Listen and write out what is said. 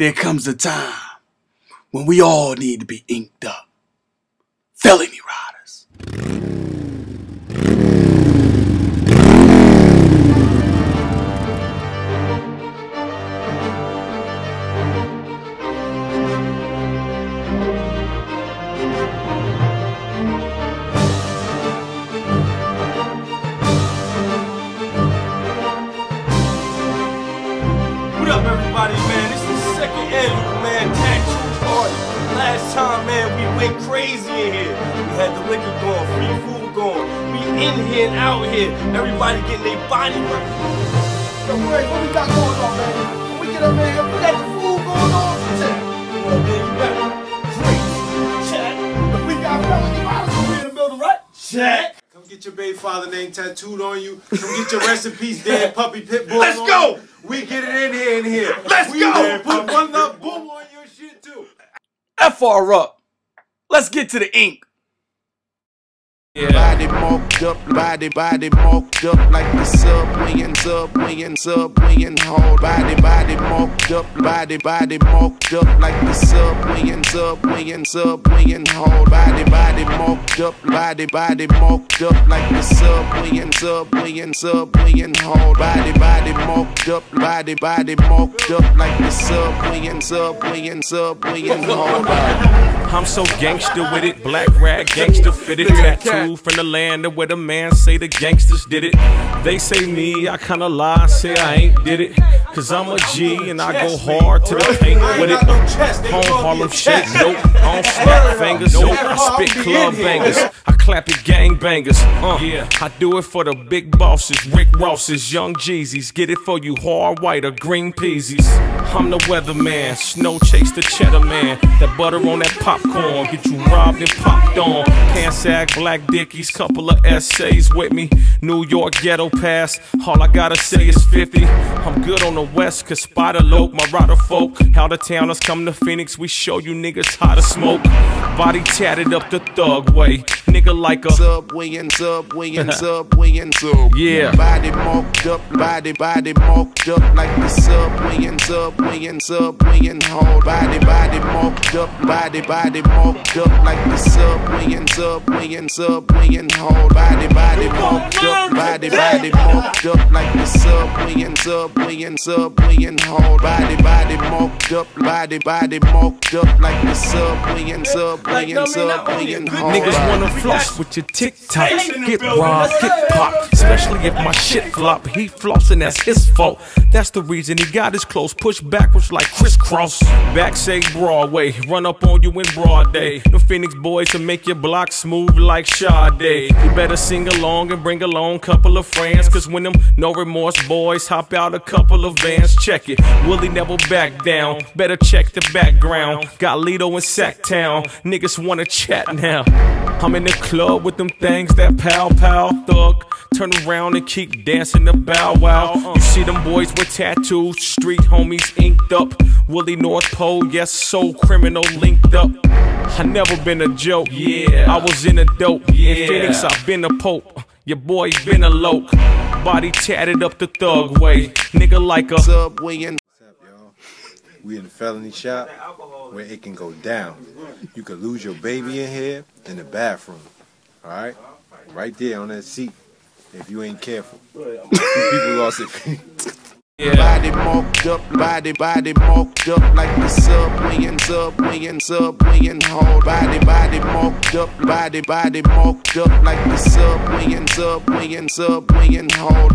there comes a time when we all need to be inked up. Felony Riderz. What up, everybody, second annual, man, tattoo party. Last time, man, we went crazy in here. We had the liquor going, free food going. We in here and out here. Everybody getting their body right. Yo, Greg, what we got going on, man? When we get up in here, we got the food going on. Check. Well, then you got crazy. Check. But we got felony Riderz over in the building, right? Check. Come get your baby father name tattooed on you. Come get your recipes, in dead puppy pit bull. Let's on go. you. We get it in here in here. Let's we go. there. Put one love boom on your shit too. FR up. Let's get to the ink. Body moked up, body, body moked up like the subway and subway and subway and hall. Body, body moked up, body, body moked up like the subway and subway and subway and hall. Body, body moked up, body, body moked up like the subway and subway and subway and hall. Body, body moked up, body, body moked up like the subway and subway and subway and hall. I'm so gangster with it, black rag gangster fitted, tattoo from the land of where the man say the gangsters did it. They say me, I kinda lie, say I ain't did it. Cause I'm a G and I go hard to the paint with it. Home Harlem shit, nope. I don't snap fingers, nope. I spit club bangers. I clap it gang bangers. Uh, yeah, I do it for the big bosses, Rick Rosses, Young Jeezys. Get it for you hard white or green peasies. I'm the weatherman, snow chase the cheddar man. That butter on that popcorn, get you robbed and popped on. Pants sag, black dickies, couple of essays with me. New York ghetto pass, all I gotta say is 50. I'm good on the west, cause Spider Loc, my rider folk. Out of towners come to Phoenix, we show you niggas how to smoke. Body tatted up the thug way, nigga like a Subway and subway and subway and subway. Yeah. Body moked up, body, body moked up like the subway and subway and subway and hall. Body, body moked up, body, body moked up like the subway and subway and subway and hall. Body, body moked up, body, body moked up like the subway and subway and subway and hall. Body, body moked up, body, body moked up like the subway and subway and subway and hall. Niggas wanna floss with your TikToks. Get robbed, get popped. Especially if my shit flop. He flossing, that's his fault. That's the reason he got his clothes pushed backwards like crisscross. Back say Broadway, run up on you in broad day. The Phoenix boys to make your block smooth like Sade. You better sing along and bring along couple of friends. Cause when them no remorse boys hop out a couple of vans, check it. Willie never back down. Better check the background. Got Lido in Sacktown. Niggas wanna chat now. I'm in the club with them things that pow pow thug. Turn around and keep dancing the bow wow. You see them boys with tattoos, street homies inked up. Willie Northpole, yes, so criminal linked up. I never been a joke. Yeah, I was in a dope. Yeah. In Phoenix, I've been a pope. Your boy been a loke. Body tatted up the thug way. Nigga like a Subway and What's up, y'all? We in the felony shop where it can go down. You could lose your baby in here in the bathroom. All right, right there on that seat. If you ain't careful, people lost it. Yeah. Body moked up, body, body moked up like the subway and subway and subway and hall. Body, body moked up, body, body moked up like the subway and subway and subway and hall.